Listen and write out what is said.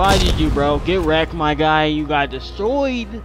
Bye, you, bro. Get wrecked, my guy. You got destroyed.